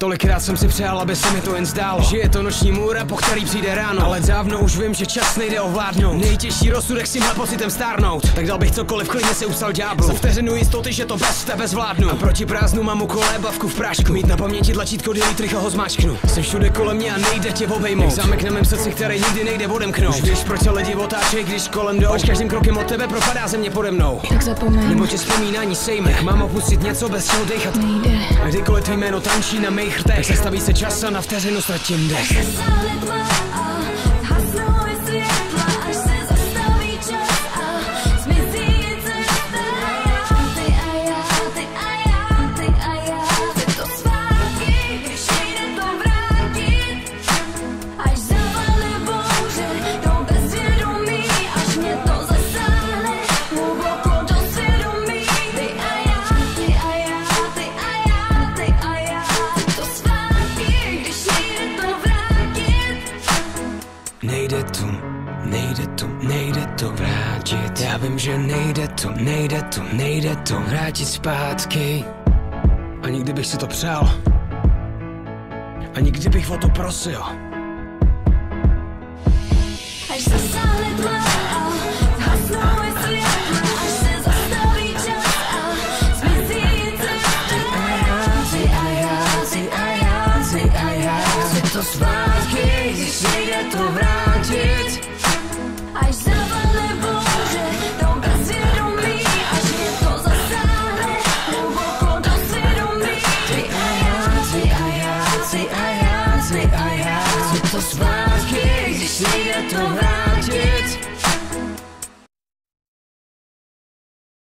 Tolikrát jsem si přál, aby se mi to jen zdálo. Že je to noční můra, po který přijde ráno. Ale dávno už vím, že čas nejde ovládnout. Nejtěžší rozsudek s tímhle pocitem stárnout. Tak dal bych cokoliv, klidně se ustal ďáblu. Za vteřinu jistoty, že to bez tebe zvládnu. A proti prázdnu mám u kolébavku v prášku. Mít na paměti tlačítko delete, rychle ho zmáčknu. Jsem všude kolem mě a nejde tě obejmout. Zámek na mém srdci, který nikdy nejde odemknout. Už víš, proč se lidi otáčej, když kolem jdou? Až každým krokem od tebe propadá země pode mnou. Tak zapomeň, Nebo tě vzpomínání sejme Mám opustit něco bez čeho dechat nejde. A kdykoliv tvý jméno tančí na mých chrtech Tak zastaví se čas a na vteřinu ztratím dech Nejde to, nejde to, nejde to vrátit. Já vím, že nejde to, nejde to, nejde to vrátit zpátky. Ani kdybych si to přál. Ani kdybych o to prosil. Až zasáhne tma a až se to to zpátky, když nejde to vrátit